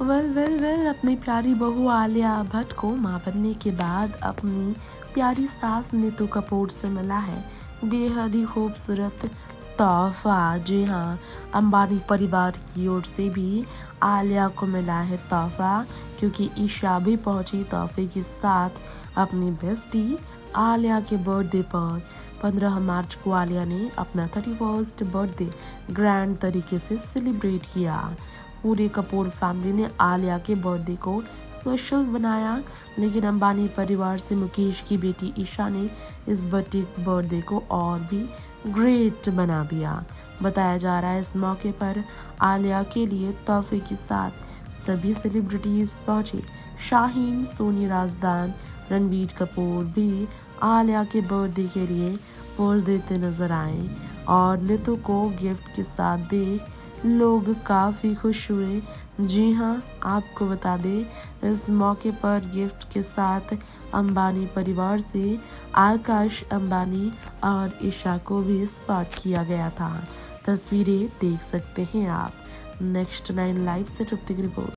Well well well अपनी प्यारी बहू आलिया भट्ट को माँ बनने के बाद अपनी प्यारी सास नीतू कपूर से मिला है। बेहद ही खूबसूरत तोहफा। जी हाँ अंबानी परिवार की ओर से भी आलिया को मिला है तोहफा, क्योंकि ईशा भी पहुँची तोहफे के साथ अपनी बेस्टी आलिया के बर्थडे पर। 15 मार्च को आलिया ने अपना थर्टी फ़र्स्ट बर्थडे ग्रैंड तरीके से सेलिब्रेट किया। पूरे कपूर फैमिली ने आलिया के बर्थडे को स्पेशल बनाया लेकिन अंबानी परिवार से मुकेश की बेटी ईशा ने इस बर्थडे बर्थडे को और भी ग्रेट बना दिया। बताया जा रहा है इस मौके पर आलिया के लिए तोहफे के साथ सभी सेलिब्रिटीज पहुँचे। शाहीन, सोनी राजदान, रणबीर कपूर भी आलिया के बर्थडे के लिए पोज देते नज़र आए और नितु को गिफ्ट के साथ देख लोग काफ़ी खुश हुए। जी हाँ आपको बता दें, इस मौके पर गिफ्ट के साथ अंबानी परिवार से आकाश अंबानी और ईशा को भी स्पॉट किया गया था। तस्वीरें देख सकते हैं आप। नेक्स्ट नाइन लाइव से ट्रिप्तिक रिपोर्ट।